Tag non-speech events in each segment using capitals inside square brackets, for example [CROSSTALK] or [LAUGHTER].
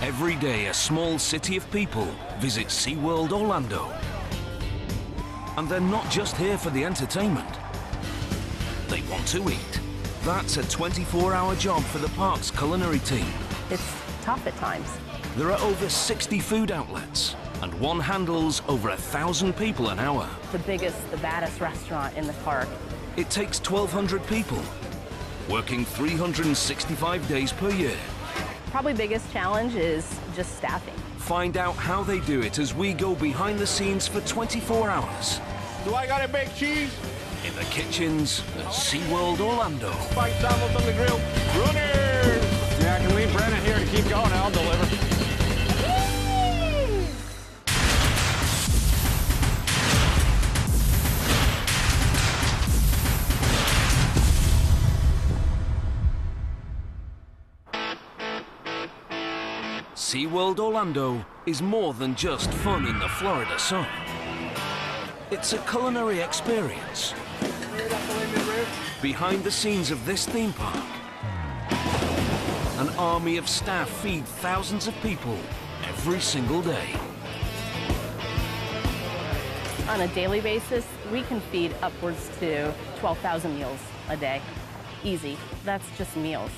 Every day, a small city of people visit SeaWorld Orlando. And they're not just here for the entertainment. They want to eat. That's a 24-hour job for the park's culinary team. It's tough at times. There are over 60 food outlets, and one handles over a thousand people an hour. The biggest, the baddest restaurant in the park. It takes 1,200 people, working 365 days per year. Probably biggest challenge is just staffing. Find out how they do it as we go behind the scenes for 24 hours Do I got a baked cheese? in the kitchens at SeaWorld Orlando. Five salmon on the grill. Runners! Yeah, I can leave Brennan here to keep going. I'll deliver. SeaWorld Orlando is more than just fun in the Florida sun. It's a culinary experience. Behind the scenes of this theme park, an army of staff feed thousands of people every single day. On a daily basis, we can feed upwards to 12,000 meals a day. Easy. That's just meals.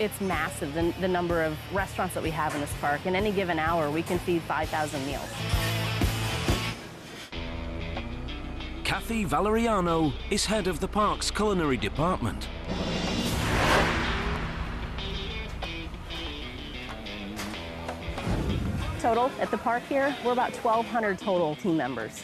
It's massive, the, the number of restaurants that we have in this park. In any given hour, we can feed 5,000 meals. Kathy Valeriano is head of the park's culinary department. Total at the park here, we're about 1,200 total team members.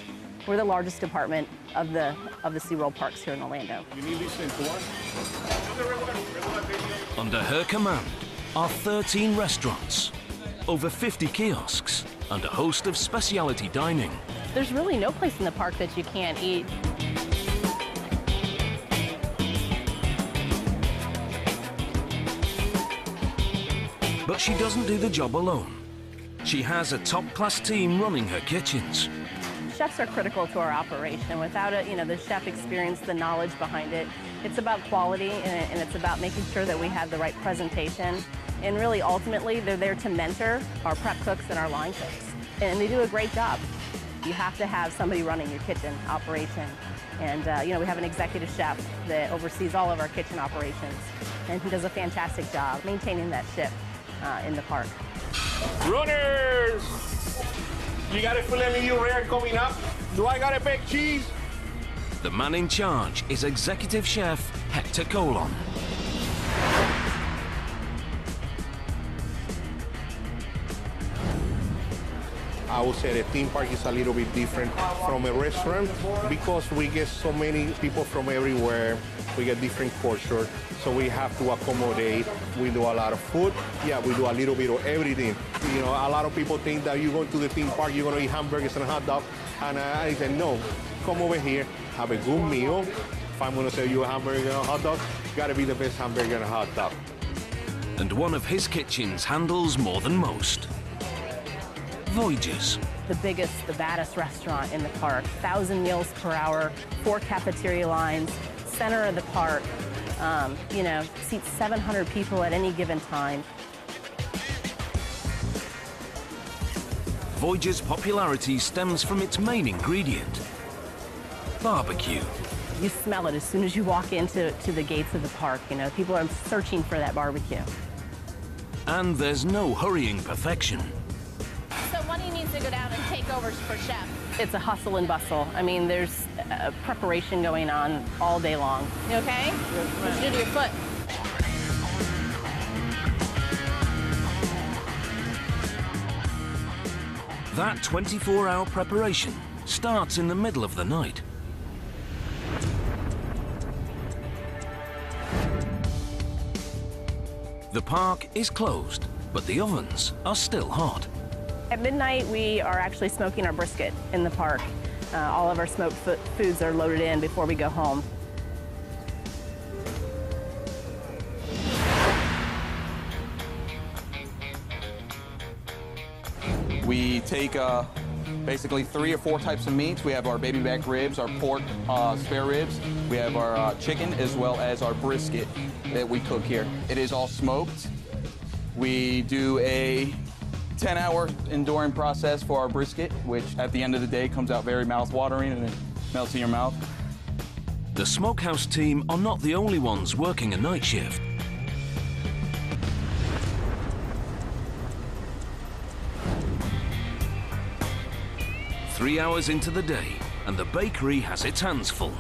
We're the largest department of the, of the SeaWorld parks here in Orlando. You need these things to what? Under her command are 13 restaurants, over 50 kiosks, and a host of specialty dining. There's really no place in the park that you can't eat. But she doesn't do the job alone. She has a top-class team running her kitchens. Chefs are critical to our operation. Without it, you know, the chef experience, the knowledge behind it. It's about quality and, it's about making sure that we have the right presentation. And really, ultimately, they're there to mentor our prep cooks and our line cooks. And they do a great job. You have to have somebody running your kitchen operation. And, uh, you know, we have an executive chef that oversees all of our kitchen operations. And he does a fantastic job maintaining that ship uh, in the park. Runners! You got a filet mignon rare coming up? Do I got a baked cheese? The man in charge is executive chef Hector Colon. I would say the theme park is a little bit different from a restaurant because we get so many people from everywhere. We get different culture, so we have to accommodate. We do a lot of food. Yeah, we do a little bit of everything. You know, a lot of people think that you go to the theme park, you're gonna eat hamburgers and hot dogs, and I said no. Come over here, have a good meal. If I'm gonna sell you a hamburger and a hot dog, gotta be the best hamburger and a hot dog. And one of his kitchens handles more than most. Voyagers. the biggest, the baddest restaurant in the park. Thousand meals per hour, four cafeteria lines, center of the park. Um, you know, seats 700 people at any given time. Voyager's popularity stems from its main ingredient, barbecue. You smell it as soon as you walk into to the gates of the park. You know, people are searching for that barbecue. And there's no hurrying perfection. So money needs to go down and take over for chef. It's a hustle and bustle. I mean, there's uh, preparation going on all day long. You okay? What you do to your foot? That 24-hour preparation starts in the middle of the night. The park is closed, but the ovens are still hot. At midnight, we are actually smoking our brisket in the park. Uh, all of our smoked fo- foods are loaded in before we go home. We take uh, basically three or four types of meats. We have our baby back ribs, our pork uh, spare ribs. We have our uh, chicken as well as our brisket that we cook here. It is all smoked. We do a 10 hour enduring process for our brisket, which at the end of the day comes out very mouth watering and it melts in your mouth. The smokehouse team are not the only ones working a night shift. Three hours into the day, and the bakery has its hands full.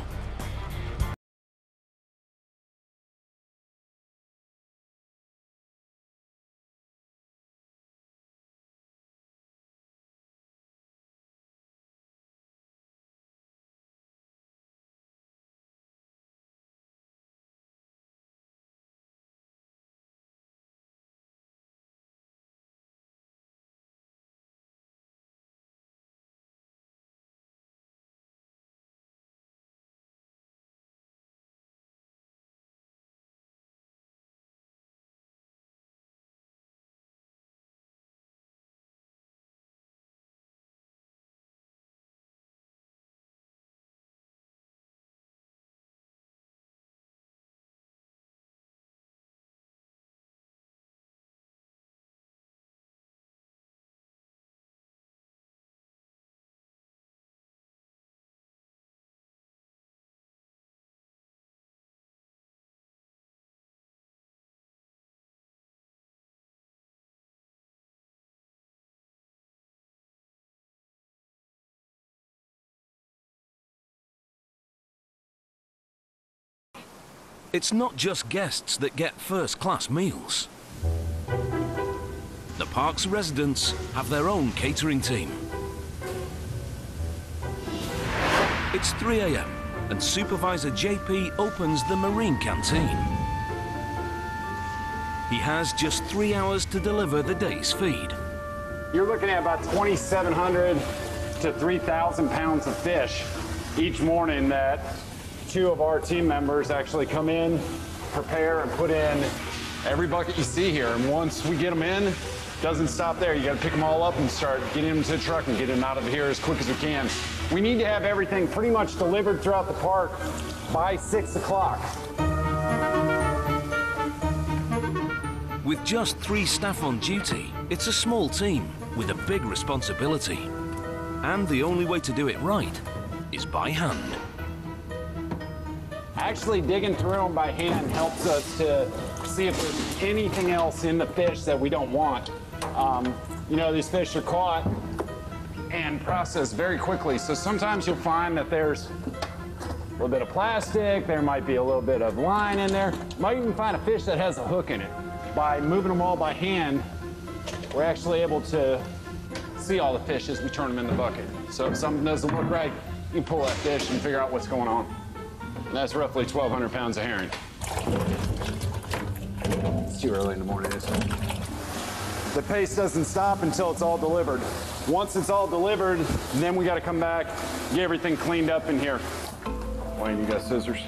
It's not just guests that get first class meals. The park's residents have their own catering team. It's 3 a.m. and Supervisor JP opens the Marine Canteen. He has just three hours to deliver the day's feed. You're looking at about 2,700 to 3,000 pounds of fish each morning that two of our team members actually come in, prepare, and put in every bucket you see here. And once we get them in, doesn't stop there. You got to pick them all up and start getting them to the truck and get them out of here as quick as we can. We need to have everything pretty much delivered throughout the park by six o'clock. With just three staff on duty, it's a small team with a big responsibility. And the only way to do it right is by hand. Actually digging through them by hand helps us to see if there's anything else in the fish that we don't want. Um, you know, these fish are caught and processed very quickly. So sometimes you'll find that there's a little bit of plastic, there might be a little bit of line in there. Might even find a fish that has a hook in it. By moving them all by hand, we're actually able to see all the fish as we turn them in the bucket. So if something doesn't look right, you pull that fish and figure out what's going on. That's roughly 1,200 pounds of herring. It's too early in the morning, isn't it? The pace doesn't stop until it's all delivered. Once it's all delivered, then we gotta come back, get everything cleaned up in here. Wayne, you got scissors?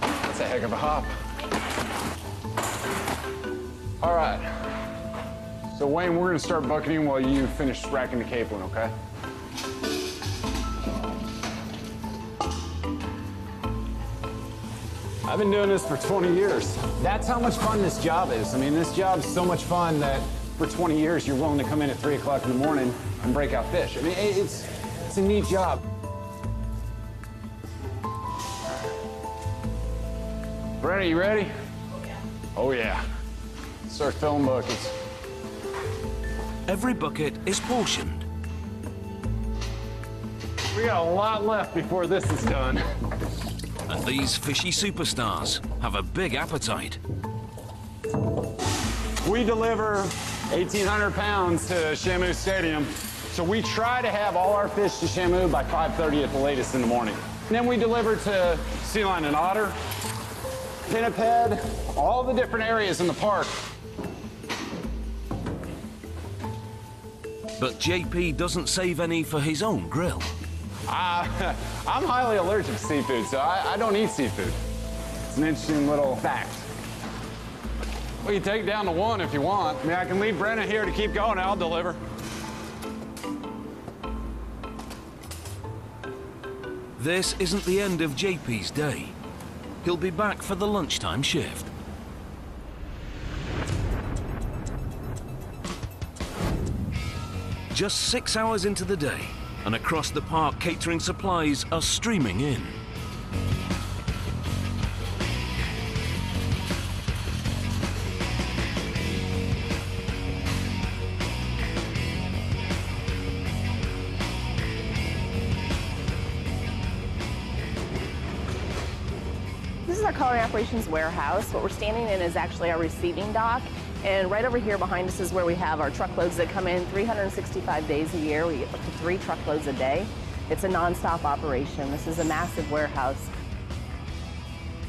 That's a heck of a hop. All right. So Wayne, we're gonna start bucketing while you finish racking the capelin, okay? I've been doing this for 20 years. That's how much fun this job is. I mean, this job's so much fun that for 20 years you're willing to come in at 3 o'clock in the morning and break out fish. I mean, it's, it's a neat job. Brennan, you ready? Oh, yeah. Start filling buckets. Every bucket is portioned. We got a lot left before this is done. And these fishy superstars have a big appetite. We deliver 1,800 pounds to Shamu Stadium. So we try to have all our fish to Shamu by 5.30 at the latest in the morning. And then we deliver to sea lion and otter, pinniped, all the different areas in the park. But JP doesn't save any for his own grill. Uh, [LAUGHS] I'm highly allergic to seafood, so I, I don't eat seafood. It's an interesting little fact. Well, you take down to one if you want. I mean, I can leave Brenna here to keep going. I'll deliver. This isn't the end of JP's day. He'll be back for the lunchtime shift. Just six hours into the day, and across the park, catering supplies are streaming in. This is our culinary operations warehouse. What we're standing in is actually our receiving dock. And right over here behind us is where we have our truckloads that come in 365 days a year. We get up to three truckloads a day. It's a nonstop operation. This is a massive warehouse.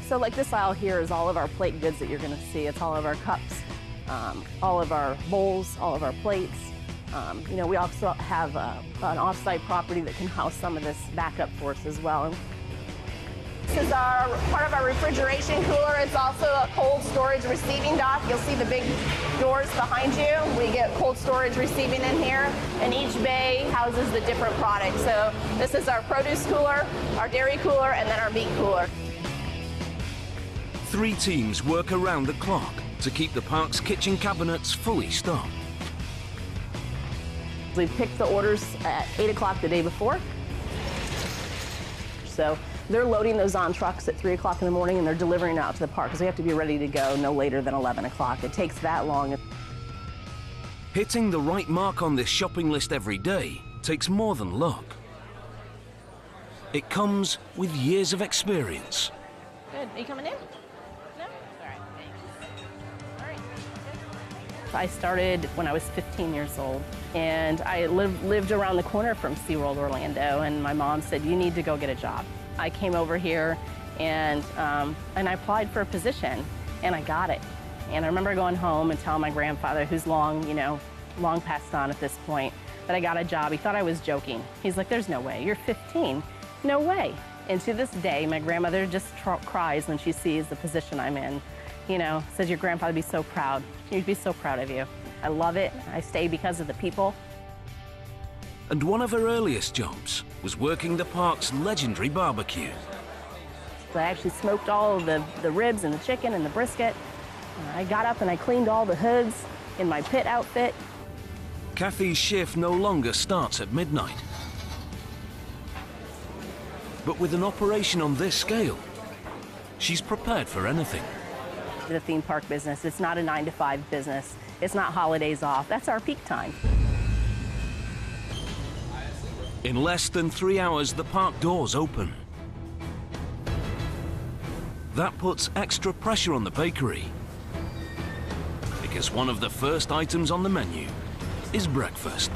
So like this aisle here is all of our plate goods that you're gonna see. It's all of our cups, um, all of our bowls, all of our plates. Um, you know, we also have uh, an off-site property that can house some of this backup force as well. This is our part of our refrigeration cooler. It's also a cold storage receiving dock. You'll see the big doors behind you. We get cold storage receiving in here, and each bay houses the different products. So this is our produce cooler, our dairy cooler, and then our meat cooler. Three teams work around the clock to keep the park's kitchen cabinets fully stocked. We picked the orders at 8 o'clock the day before. So they're loading those on trucks at 3 o'clock in the morning and they're delivering out to the park because we have to be ready to go no later than 11 o'clock. It takes that long. Hitting the right mark on this shopping list every day takes more than luck. It comes with years of experience. Good. Are you coming in? No? All right. Thanks. All right. I started when I was 15 years old, and I lived, lived around the corner from SeaWorld Orlando, and my mom said, you need to go get a job. I came over here, and, um, and I applied for a position, and I got it. And I remember going home and telling my grandfather, who's long, you know, long passed on at this point, that I got a job. He thought I was joking. He's like, there's no way. You're 15. No way. And to this day, my grandmother just cries when she sees the position I'm in. You know, says your grandfather would be so proud. He'd be so proud of you. I love it. I stay because of the people. And one of her earliest jobs was working the park's legendary barbecue. So I actually smoked all of the, the ribs and the chicken and the brisket. I got up and I cleaned all the hoods in my pit outfit. Kathy's shift no longer starts at midnight. But with an operation on this scale, she's prepared for anything. The theme park business, it's not a nine to five business. It's not holidays off. That's our peak time. In less than three hours, the park doors open. That puts extra pressure on the bakery. Because one of the first items on the menu is breakfast.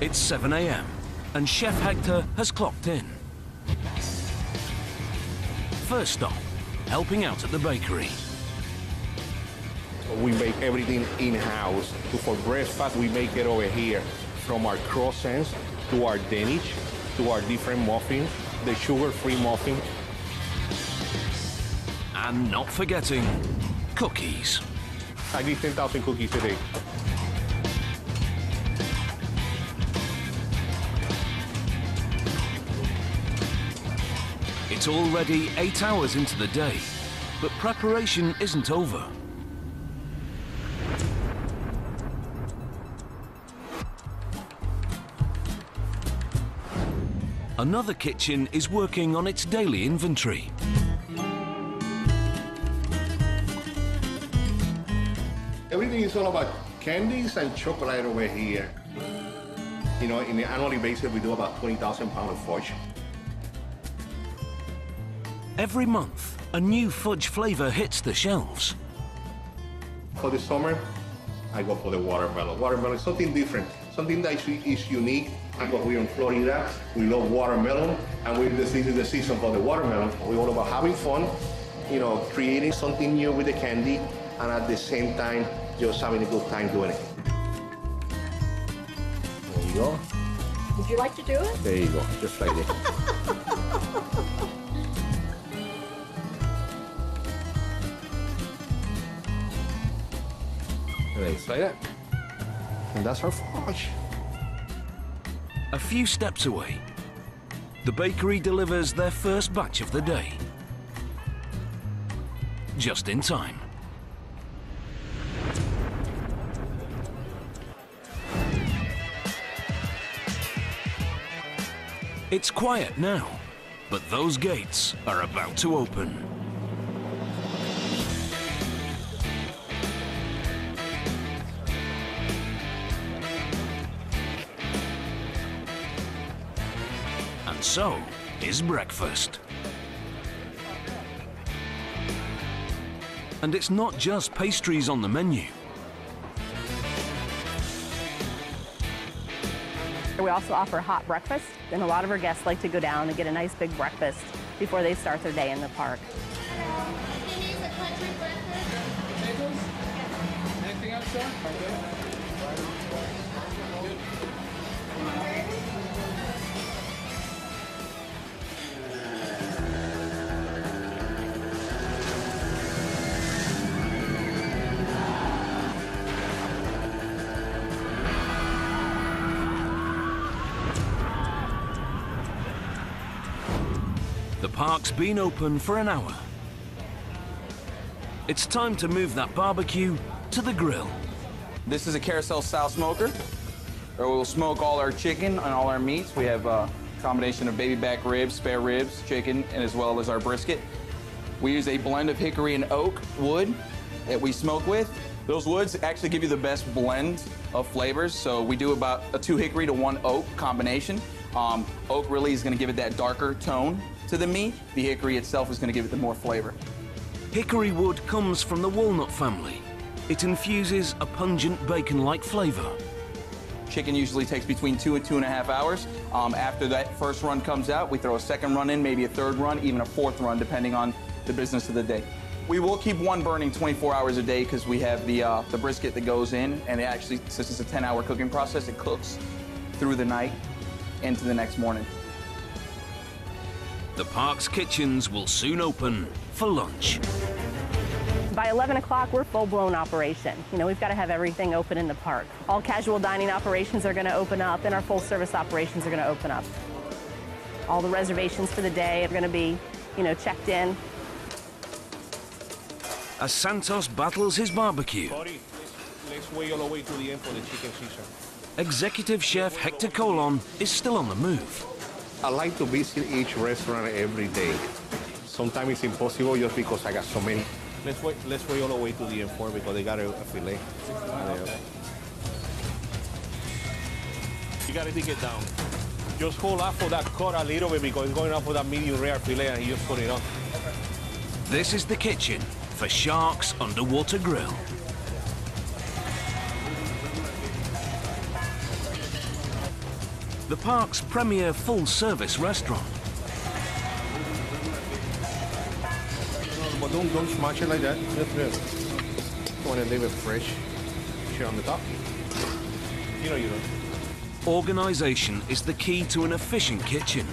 It's 7 a.m. and Chef Hector has clocked in. First stop, helping out at the bakery. We make everything in-house. For breakfast, we make it over here. From our croissants to our Danish to our different muffins, the sugar-free muffin. And not forgetting cookies. I did 10,000 cookies today. It's already eight hours into the day, but preparation isn't over. Another kitchen is working on its daily inventory. Everything is all about candies and chocolate over here. You know, in the annually basis, we do about 20,000 pounds of fudge. Every month, a new fudge flavor hits the shelves. For the summer, I go for the watermelon. Watermelon is something different, something that is, is unique. Because we're in Florida, we love watermelon, and we, this is the season for the watermelon. We're all about having fun, you know, creating something new with the candy, and at the same time, just having a good time doing it. There you go. Would you like to do it? There you go, just like that. Just [LAUGHS] like that. And that's our fudge a few steps away, the bakery delivers their first batch of the day. Just in time. It's quiet now, but those gates are about to open. So is breakfast. And it's not just pastries on the menu. We also offer hot breakfast, and a lot of our guests like to go down and get a nice big breakfast before they start their day in the park. The park's been open for an hour. It's time to move that barbecue to the grill. This is a carousel style smoker, where we'll smoke all our chicken and all our meats. We have a combination of baby back ribs, spare ribs, chicken, and as well as our brisket. We use a blend of hickory and oak wood that we smoke with. Those woods actually give you the best blend of flavors. So we do about a two hickory to one oak combination. Um, oak really is going to give it that darker tone to the meat. The hickory itself is going to give it the more flavor. Hickory wood comes from the walnut family. It infuses a pungent bacon-like flavor. Chicken usually takes between two and two and a half hours. Um, after that first run comes out, we throw a second run in, maybe a third run, even a fourth run, depending on the business of the day. We will keep one burning 24 hours a day because we have the uh, the brisket that goes in, and it actually, since it's a 10-hour cooking process, it cooks through the night into the next morning. The park's kitchens will soon open for lunch. By 11 o'clock, we're full-blown operation. You know, we've got to have everything open in the park. All casual dining operations are going to open up, and our full-service operations are going to open up. All the reservations for the day are going to be, you know, checked in. As Santos battles his barbecue, Buddy, let's, let's wait all the way to the end for the chicken season. executive chef Hector Colon is still on the move. I like to visit each restaurant every day. Sometimes it's impossible just because I got so many. Let's wait. Let's wait all the way to the end for because they got a, a fillet. And, uh, You got to dig it down. Just hold off for that cut a little bit because it's going up for that medium rare fillet and you just put it on. This is the kitchen for Shark's Underwater Grill. The park's premier full-service restaurant. But don't don't smash it like that. Just this. Want to leave it fresh. On the top. You know you don't. Organization is the key to an efficient kitchen.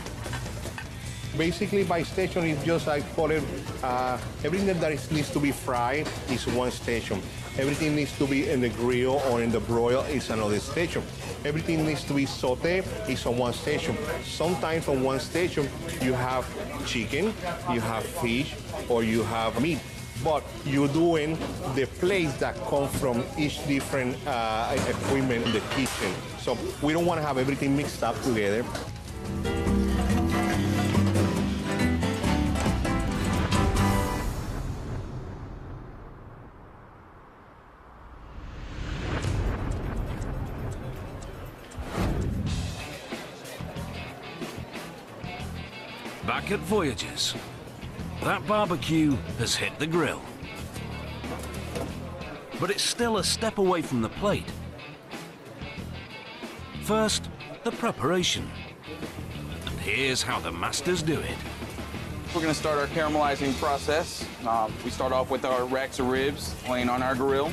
Basically, by station it's just I call it uh, everything that is, needs to be fried is one station. Everything needs to be in the grill or in the broil is another station. Everything needs to be sauteed. is on one station. Sometimes on one station you have chicken, you have fish, or you have meat. But you're doing the plates that come from each different uh, equipment in the kitchen. So we don't want to have everything mixed up together. Voyagers, that barbecue has hit the grill. But it's still a step away from the plate. First, the preparation. And here's how the masters do it. We're going to start our caramelizing process. Um, we start off with our racks of ribs laying on our grill.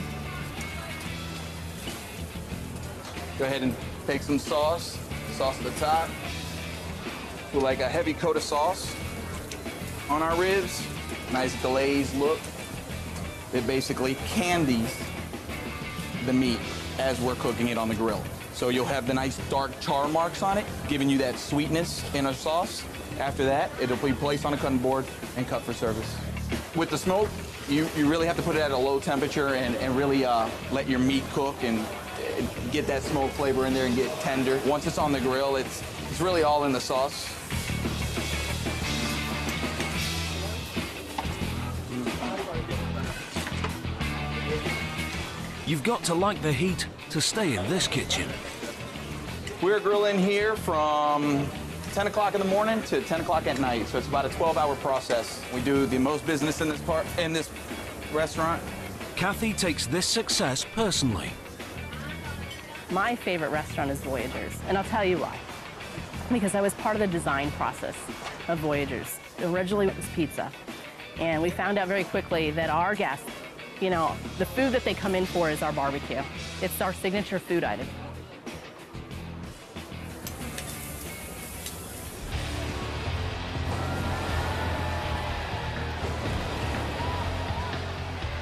Go ahead and take some sauce, sauce at the top. Put like a heavy coat of sauce on our ribs. Nice glazed look. It basically candies the meat as we're cooking it on the grill. So you'll have the nice dark char marks on it, giving you that sweetness in our sauce. After that, it'll be placed on a cutting board and cut for service. With the smoke, you, you really have to put it at a low temperature and, and really uh, let your meat cook and get that smoke flavor in there and get tender. Once it's on the grill, it's, it's really all in the sauce. You've got to like the heat to stay in this kitchen. We're grilling here from 10 o'clock in the morning to 10 o'clock at night, so it's about a 12-hour process. We do the most business in this part in this restaurant. Kathy takes this success personally. My favorite restaurant is Voyagers, and I'll tell you why. Because I was part of the design process of Voyagers. Originally it was pizza, and we found out very quickly that our guests, you know, the food that they come in for is our barbecue. It's our signature food item.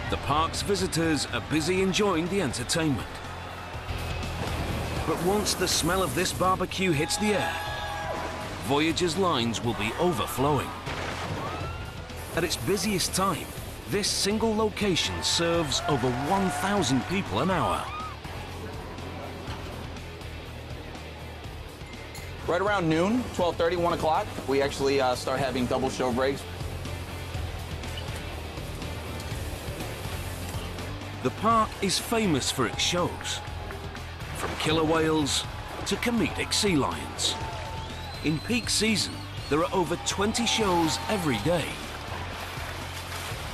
The park's visitors are busy enjoying the entertainment. But once the smell of this barbecue hits the air, Voyager's lines will be overflowing. At its busiest time, this single location serves over 1,000 people an hour. Right around noon, 12:30, 1 o'clock, we actually uh, start having double show breaks. The park is famous for its shows, from killer whales to comedic sea lions. In peak season, there are over 20 shows every day.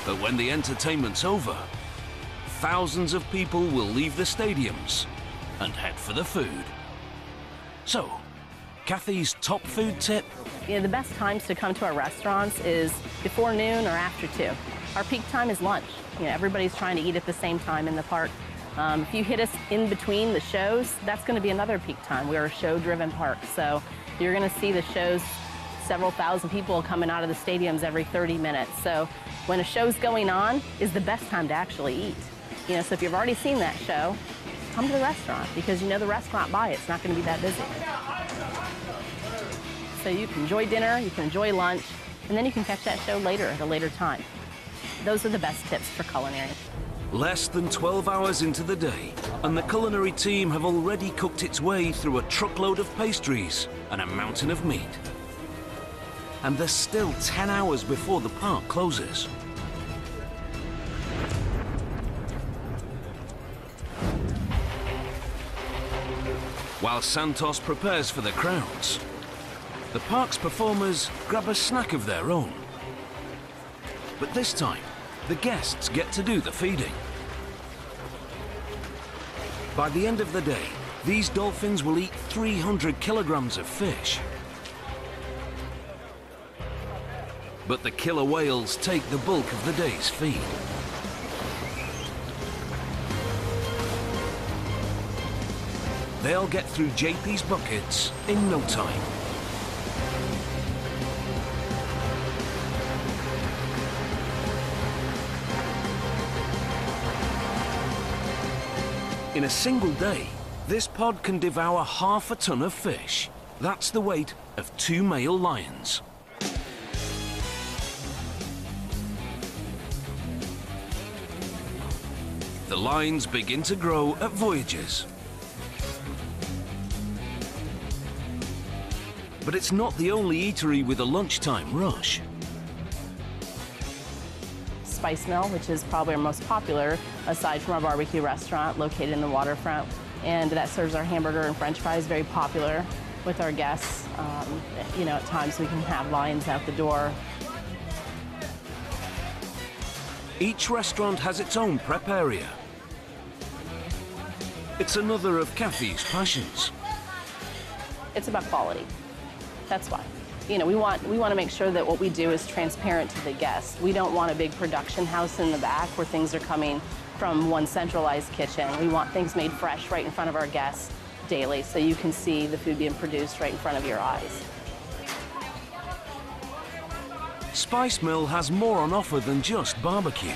But when the entertainment's over, thousands of people will leave the stadiums and head for the food. So, Kathy's top food tip? You know, the best times to come to our restaurants is before noon or after 2. Our peak time is lunch. You know, everybody's trying to eat at the same time in the park. Um, if you hit us in between the shows, that's going to be another peak time. We're a show-driven park, so you're going to see the shows, several thousand people coming out of the stadiums every 30 minutes. So when a show's going on is the best time to actually eat. You know, so if you've already seen that show, come to the restaurant because you know the restaurant by it's not going to be that busy. So you can enjoy dinner, you can enjoy lunch, and then you can catch that show later at a later time. Those are the best tips for culinary. Less than 12 hours into the day, and the culinary team have already cooked its way through a truckload of pastries and a mountain of meat. And there's still 10 hours before the park closes. While Santos prepares for the crowds, the park's performers grab a snack of their own. But this time, the guests get to do the feeding. By the end of the day, these dolphins will eat 300 kilograms of fish. But the killer whales take the bulk of the day's feed. They'll get through JP's buckets in no time. In a single day, this pod can devour half a ton of fish. That's the weight of two male lions. The lines begin to grow at Voyagers. But it's not the only eatery with a lunchtime rush. Spice Mill, which is probably our most popular, aside from our barbecue restaurant located in the waterfront. And that serves our hamburger and french fries, very popular with our guests. Um, you know, at times we can have lines out the door. Each restaurant has its own prep area. It's another of Kathy's passions. It's about quality. That's why. You know, we want we want to make sure that what we do is transparent to the guests. We don't want a big production house in the back where things are coming from one centralized kitchen. We want things made fresh right in front of our guests daily so you can see the food being produced right in front of your eyes. Spice Mill has more on offer than just barbecue.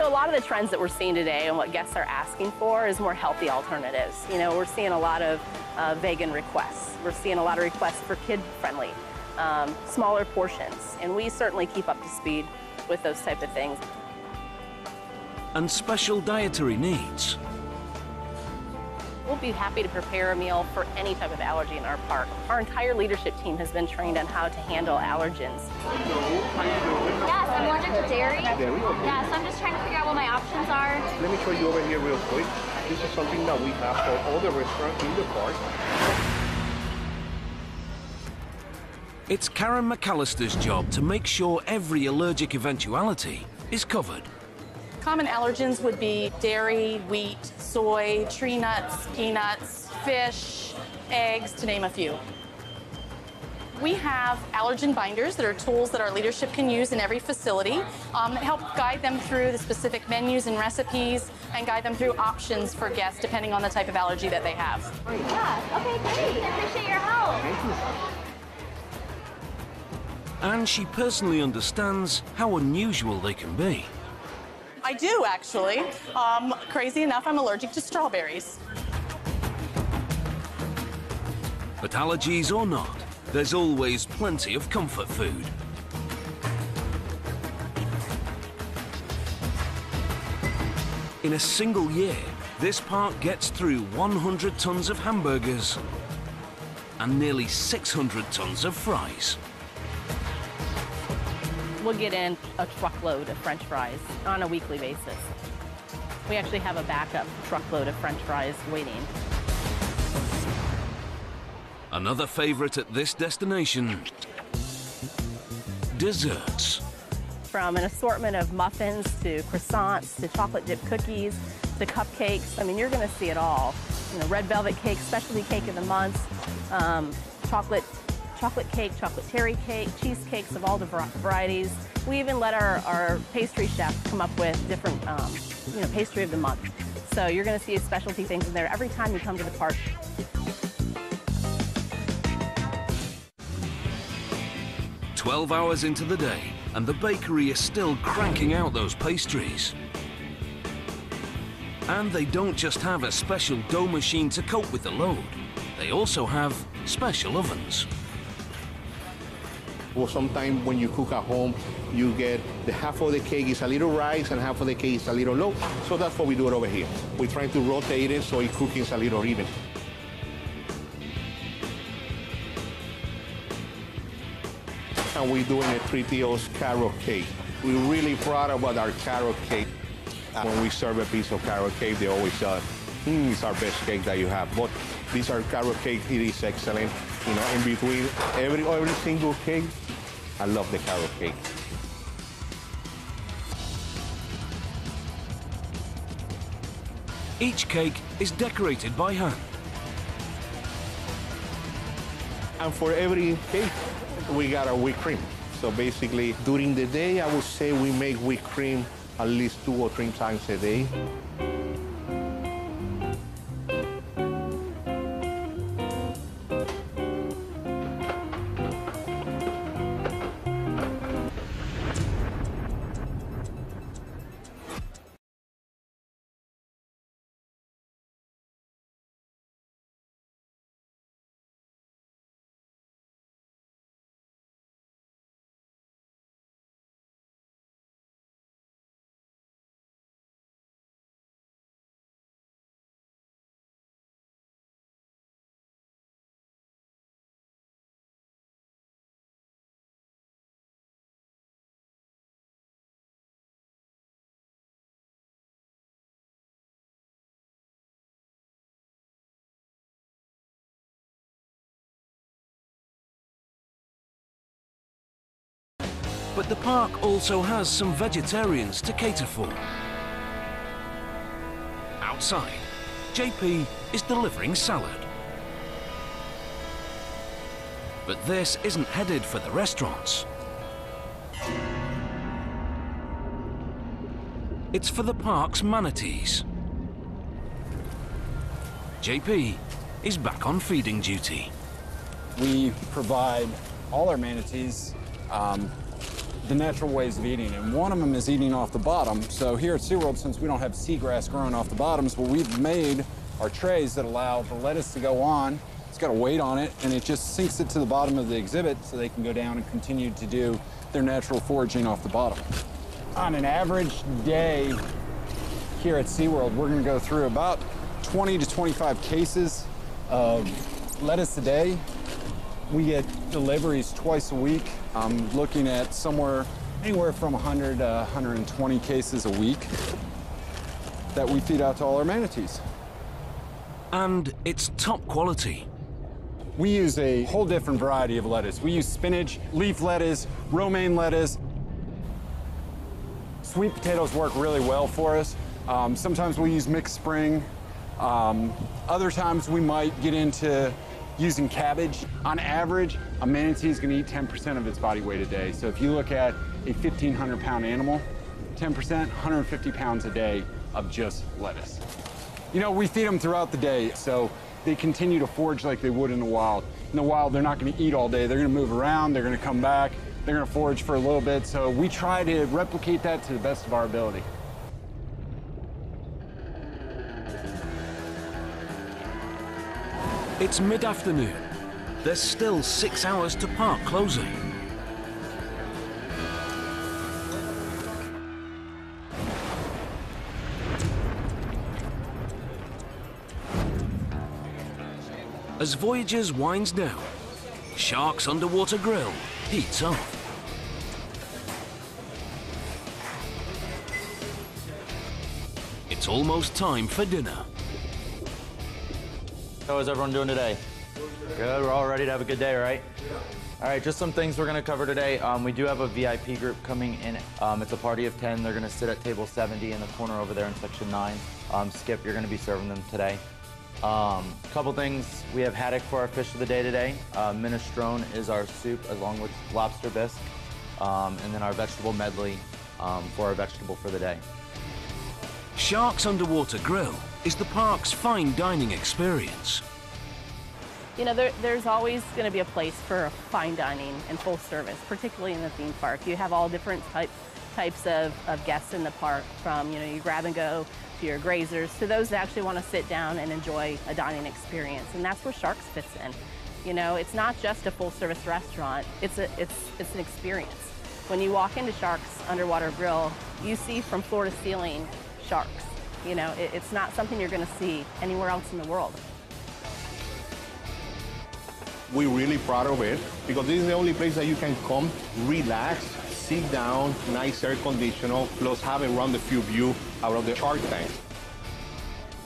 So a lot of the trends that we're seeing today and what guests are asking for is more healthy alternatives. You know, we're seeing a lot of uh, vegan requests. We're seeing a lot of requests for kid-friendly, um, smaller portions, and we certainly keep up to speed with those type of things. And special dietary needs. We'll be happy to prepare a meal for any type of allergy in our park. Our entire leadership team has been trained on how to handle allergens. Yes, I'm allergic to dairy. Dairy, okay. Yeah, so I'm just trying to figure out what my options are. Let me show you over here real quick. This is something that we have for all the restaurants in the park. It's Karen McAllister's job to make sure every allergic eventuality is covered. Common allergens would be dairy, wheat, soy, tree nuts, peanuts, fish, eggs, to name a few. We have allergen binders that are tools that our leadership can use in every facility um, that help guide them through the specific menus and recipes and guide them through options for guests depending on the type of allergy that they have. Yeah, okay, great. I appreciate your help. And she personally understands how unusual they can be. I do actually. Um, crazy enough, I'm allergic to strawberries. But allergies or not, there's always plenty of comfort food. In a single year, this park gets through 100 tons of hamburgers and nearly 600 tons of fries. We'll get in a truckload of french fries on a weekly basis. We actually have a backup truckload of french fries waiting. Another favorite at this destination, desserts. From an assortment of muffins to croissants to chocolate dip cookies to cupcakes. I mean, you're going to see it all. You know, red velvet cake, specialty cake of the month, um, chocolate chocolate cake, chocolate terry cake, cheesecakes of all the varieties. We even let our, our pastry chef come up with different, um, you know, pastry of the month. So you're going to see specialty things in there every time you come to the park. Twelve hours into the day, and the bakery is still cranking out those pastries. And they don't just have a special dough machine to cope with the load. They also have special ovens. Or sometimes when you cook at home, you get the half of the cake is a little rice and half of the cake is a little low. So that's what we do it over here. We're trying to rotate it so it cooking is a little even. And we're doing a Tritios carrot cake. We're really proud about our carrot cake. When we serve a piece of carrot cake, they always say, mm, it's our best cake that you have. But these are carrot cake, it is excellent. You know, in between every every single cake, I love the carrot cake. Each cake is decorated by hand. And for every cake, we got a whipped cream. So basically, during the day, I would say we make whipped cream at least two or three times a day. But the park also has some vegetarians to cater for. Outside, JP is delivering salad. But this isn't headed for the restaurants. It's for the park's manatees. JP is back on feeding duty. We provide all our manatees um, the natural ways of eating, and one of them is eating off the bottom. So here at SeaWorld, since we don't have seagrass growing off the bottoms, well, we've made our trays that allow the lettuce to go on. It's got a weight on it, and it just sinks it to the bottom of the exhibit so they can go down and continue to do their natural foraging off the bottom. On an average day here at SeaWorld, we're gonna go through about 20 to 25 cases of lettuce a day. We get deliveries twice a week. I'm looking at somewhere anywhere from 100 to 120 cases a week that we feed out to all our manatees. And it's top quality. We use a whole different variety of lettuce. We use spinach, leaf lettuce, romaine lettuce. Sweet potatoes work really well for us. Um, sometimes we use mixed spring. Um, other times we might get into using cabbage. On average, a manatee is going to eat 10% of its body weight a day. So if you look at a 1,500 pound animal, 10%, 150 pounds a day of just lettuce. You know, we feed them throughout the day, so they continue to forage like they would in the wild. In the wild, they're not going to eat all day. They're going to move around, they're going to come back, they're going to forage for a little bit. So we try to replicate that to the best of our ability. It's mid-afternoon. There's still six hours to park closing. As Voyagers winds down, Shark's Underwater Grill heats up. It's almost time for dinner. How is everyone doing today? Good. We're all ready to have a good day, right? Yeah. All right, just some things we're going to cover today. Um, we do have a VIP group coming in. Um, it's a party of 10. They're going to sit at table 70 in the corner over there in section 9. Um, Skip, you're going to be serving them today. A couple things. We have haddock for our fish of the day today. Uh, minestrone is our soup along with lobster bisque. Um, and then our vegetable medley um, for our vegetable for the day. Shark's Underwater Grill is the park's fine dining experience. You know, there, there's always going to be a place for fine dining and full service, particularly in the theme park. You have all different type, types of, of guests in the park, from, you know, you grab and go to your grazers to those that actually want to sit down and enjoy a dining experience. And that's where Sharks fits in. You know, it's not just a full service restaurant, it's, a, it's, it's an experience. When you walk into Sharks Underwater Grill, you see from floor to ceiling sharks. You know, it, it's not something you're going to see anywhere else in the world. We're really proud of it because this is the only place that you can come, relax, sit down, nice air conditioner, plus have a round the view view out of the shark tank.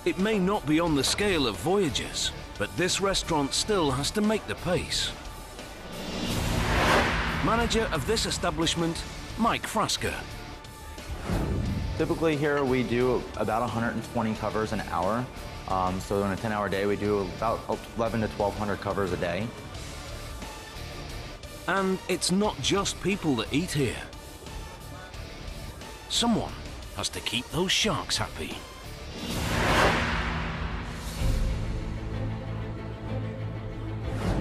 It may not be on the scale of Voyagers, but this restaurant still has to make the pace. Manager of this establishment, Mike Frasker. Typically here we do about 120 covers an hour. Um, so in a 10 hour day we do about 11 to 1200 covers a day. And it's not just people that eat here. Someone has to keep those sharks happy.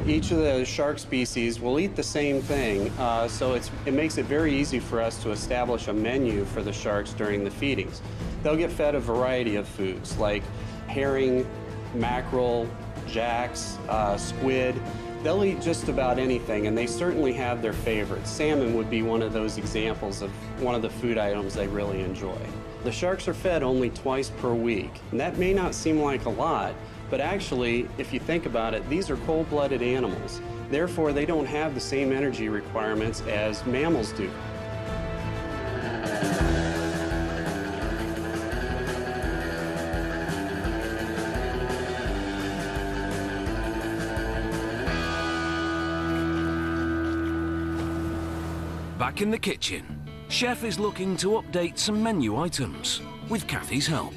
Each of the shark species will eat the same thing, uh, so it's, it makes it very easy for us to establish a menu for the sharks during the feedings. They'll get fed a variety of foods like herring, mackerel, jacks, uh, squid. They'll eat just about anything, and they certainly have their favorites. Salmon would be one of those examples of one of the food items they really enjoy. The sharks are fed only twice per week, and that may not seem like a lot, but actually, if you think about it, these are cold-blooded animals. Therefore, they don't have the same energy requirements as mammals do. Back in the kitchen, Chef is looking to update some menu items with Kathy's help.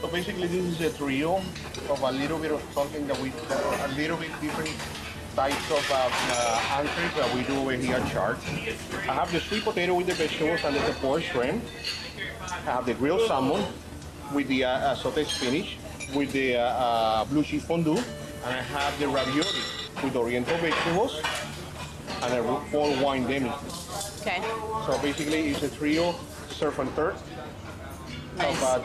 So basically this is a trio of a little bit of something that we, a little bit different types of uh, uh, entrees that we do over here at Shark. I have the sweet potato with the vegetables and the tempura shrimp. I have the grilled salmon with the uh, uh, sauteed spinach, with the uh, uh, blue cheese fondue, and I have the ravioli with oriental vegetables and a full wine demi. Okay. So basically it's a trio, surf and turf Nice. of, uh,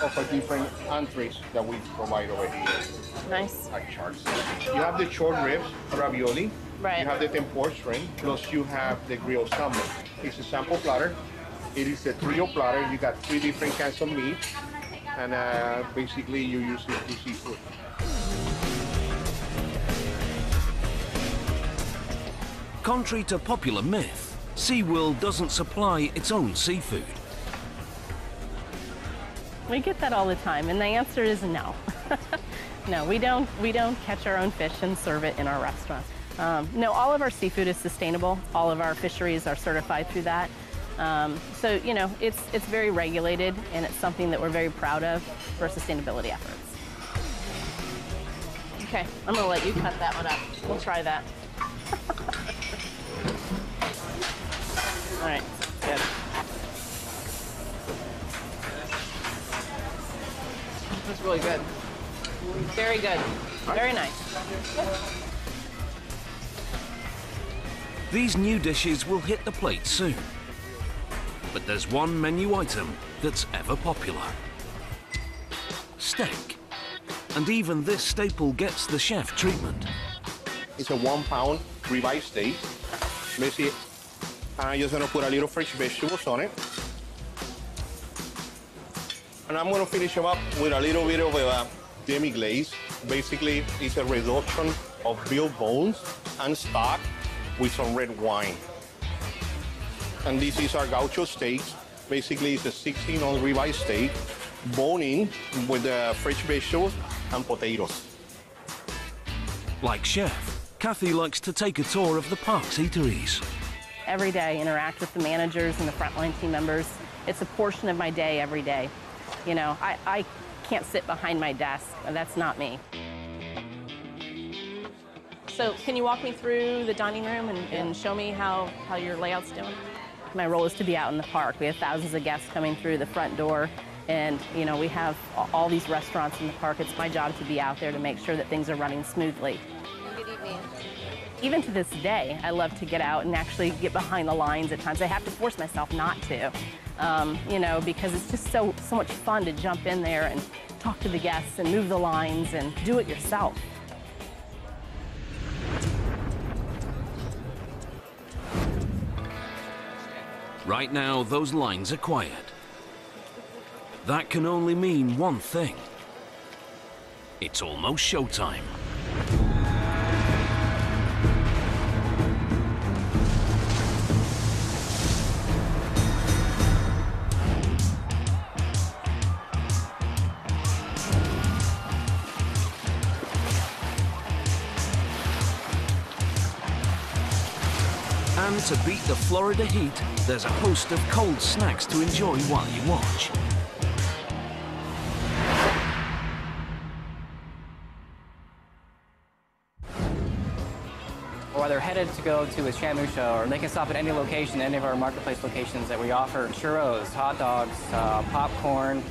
of a different entrees that we provide over here Nice. at Sharks. You have the short ribs, ravioli. Right. You have the tempura shrimp, plus you have the grilled salmon. It's a sample platter. It is a trio platter. You got three different kinds of meat. and uh, basically you use it to seafood. Contrary to popular myth, SeaWorld doesn't supply its own seafood. We get that all the time, and the answer is no. [LAUGHS] no, we don't. We don't catch our own fish and serve it in our restaurants. Um, no, all of our seafood is sustainable. All of our fisheries are certified through that. Um, so you know, it's it's very regulated, and it's something that we're very proud of for sustainability efforts. Okay, I'm gonna let you cut that one up. We'll try that. [LAUGHS] all right, really good. Very good. Very nice. These new dishes will hit the plate soon. But there's one menu item that's ever popular. Steak. And even this staple gets the chef treatment. It's a one pound ribeye steak. Basically, I'm just gonna put a little fresh vegetables on it. And I'm gonna finish them up with a little bit of uh, a demi glaze. Basically, it's a reduction of veal bones and stock with some red wine. And this is our gaucho steak. Basically, it's a 16 ounce ribeye steak, bone in with the fresh vegetables and potatoes. Like chef, Kathy likes to take a tour of the park's eateries. Every day, interact with the managers and the frontline team members. It's a portion of my day every day. You know, I, I can't sit behind my desk. That's not me. So can you walk me through the dining room and, and show me how, how your layout's doing? My role is to be out in the park. We have thousands of guests coming through the front door and you know we have all these restaurants in the park. It's my job to be out there to make sure that things are running smoothly. Even to this day, I love to get out and actually get behind the lines at times. I have to force myself not to, um, you know, because it's just so, so much fun to jump in there and talk to the guests and move the lines and do it yourself. Right now, those lines are quiet. That can only mean one thing. It's almost showtime. The Florida heat, there's a host of cold snacks to enjoy while you watch. or they're headed to go to a Shamu show, or they can stop at any location, any of our marketplace locations that we offer churros, hot dogs, uh, popcorn,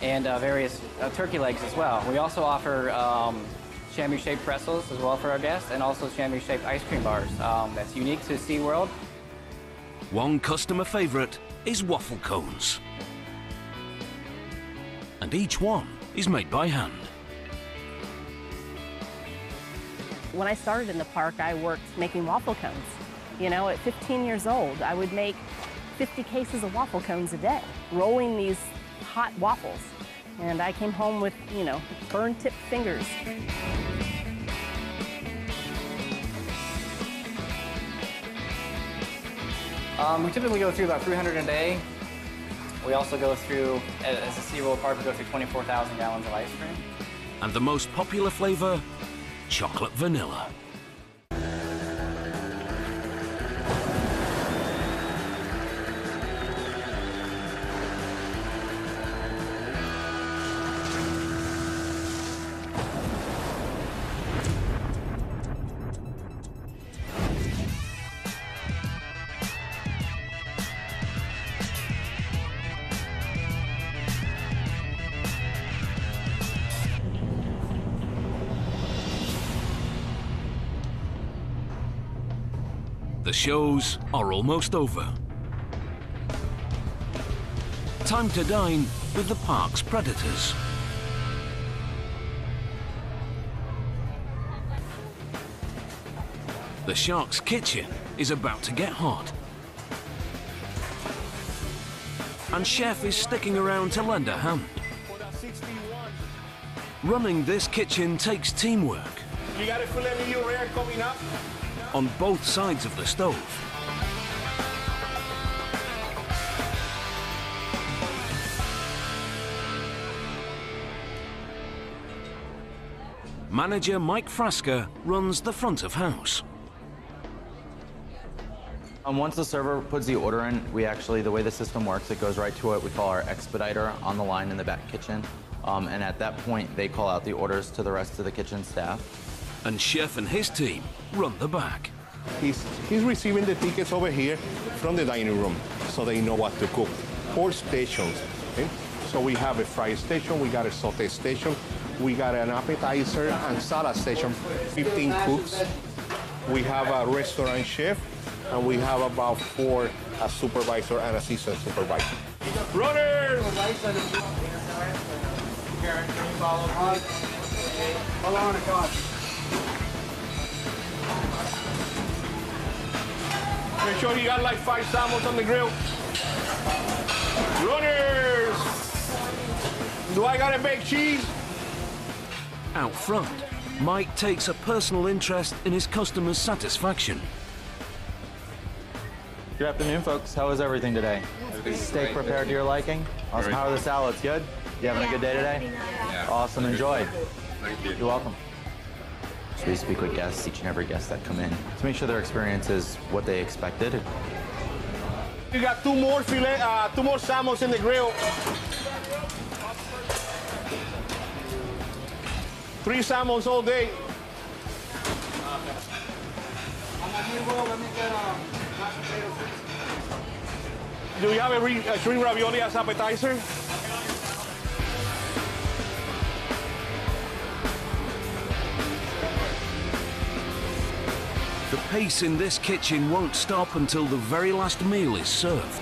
and uh, various uh, turkey legs as well. We also offer um, Shamu-shaped pretzels as well for our guests, and also Shamu-shaped ice cream bars. Um, that's unique to SeaWorld. One customer favorite is waffle cones. And each one is made by hand. When I started in the park, I worked making waffle cones. You know, at 15 years old, I would make 50 cases of waffle cones a day, rolling these hot waffles. And I came home with, you know, burn tipped fingers. Um, we typically go through about 300 a day. We also go through, as a SeaWorld park, we go through 24,000 gallons of ice cream. And the most popular flavor, chocolate vanilla. The shows are almost over. Time to dine with the park's predators. The Shark's kitchen is about to get hot. And Chef is sticking around to lend a hand. Running this kitchen takes teamwork You got a filet mignon rare coming up. On both sides of the stove. Manager Mike Frasca runs the front of house. Um, once the server puts the order in, we actually, the way the system works, it goes right to what we call our expediter on the line in the back kitchen. Um, and at that point, they call out the orders to the rest of the kitchen staff. And Chef and his team run the back. He's, he's receiving the tickets over here from the dining room so they know what to cook. Four stations. Okay? So we have a fry station, we got a saute station, we got an appetizer and salad station, 15 cooks. We have a restaurant chef, and we have about four a supervisor and assistant supervisor. Runners! Hold on a caution. Make sure you got like five salmons on the grill. Runners! Do I gotta baked cheese? Out front, Mike takes a personal interest in his customers' satisfaction. Good afternoon, folks. How was everything today? Steak prepared to your liking? Awesome. How are the salads? Good? You having a good day today? Awesome. Enjoy. Thank you. You're welcome. So we speak with guests, each and every guest that come in, to make sure their experience is what they expected. You got two more filet, uh, two more salmons in the grill. Three salmons all day. Do you have a, a shrimp ravioli as appetizer? Pace in this kitchen won't stop until the very last meal is served.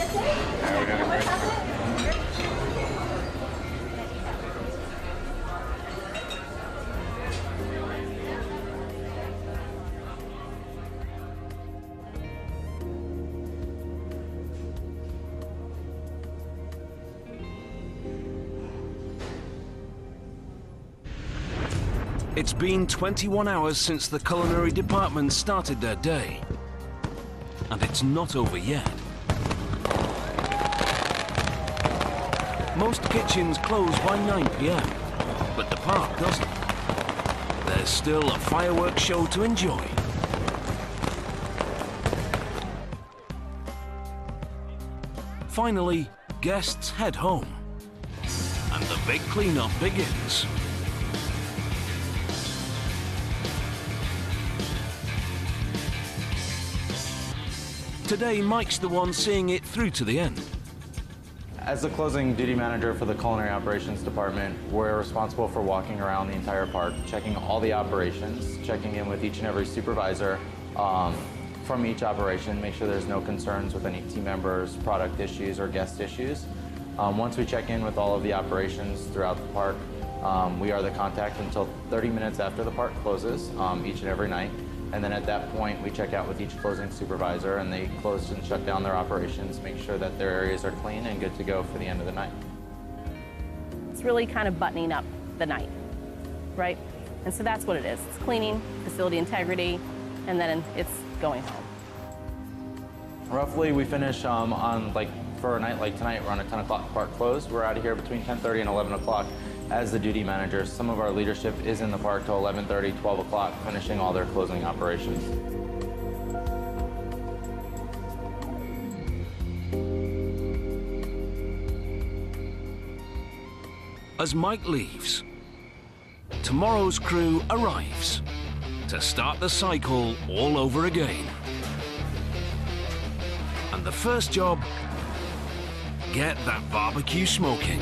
It's been 21 hours since the culinary department started their day. And it's not over yet. Most kitchens close by 9 p.m., but the park doesn't. There's still a fireworks show to enjoy. Finally, guests head home. And the big cleanup begins. Today, Mike's the one seeing it through to the end. As the closing duty manager for the culinary operations department, we're responsible for walking around the entire park, checking all the operations, checking in with each and every supervisor um, from each operation, make sure there's no concerns with any team members, product issues, or guest issues. Um, once we check in with all of the operations throughout the park, um, we are the contact until 30 minutes after the park closes um, each and every night. And then at that point, we check out with each closing supervisor and they close and shut down their operations, make sure that their areas are clean and good to go for the end of the night. It's really kind of buttoning up the night, right? And so that's what it is. It's cleaning, facility integrity, and then it's going home. Roughly, we finish um, on like for a night like tonight, we're on a 10 o'clock park closed. We're out of here between 10:30 and 11 o'clock. As the duty manager, some of our leadership is in the park till 11:30, 12 o'clock, finishing all their closing operations. As Mike leaves, tomorrow's crew arrives to start the cycle all over again. And the first job, get that barbecue smoking.